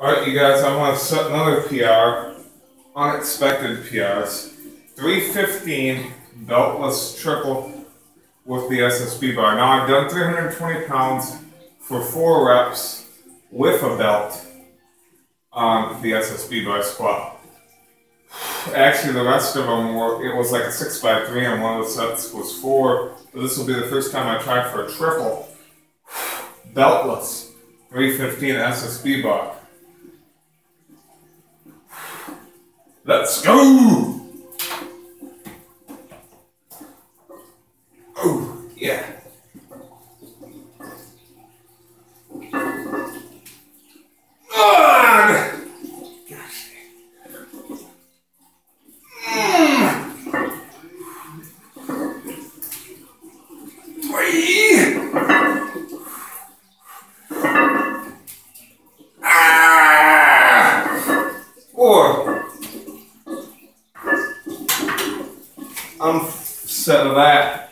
Alright, you guys, I'm set another PR. Unexpected PRs. 315 beltless triple with the SSB bar. Now I've done 320 pounds for four reps with a belt on the SSB bar squat. Actually, the rest of them were, it was like a 6 by 3 and one of the sets was 4. But this will be the first time I try for a triple. Beltless. 315 SSB bar. Let's go! Oh, yeah. Ah! Mm. Three. Ah! Four. I'm set of that.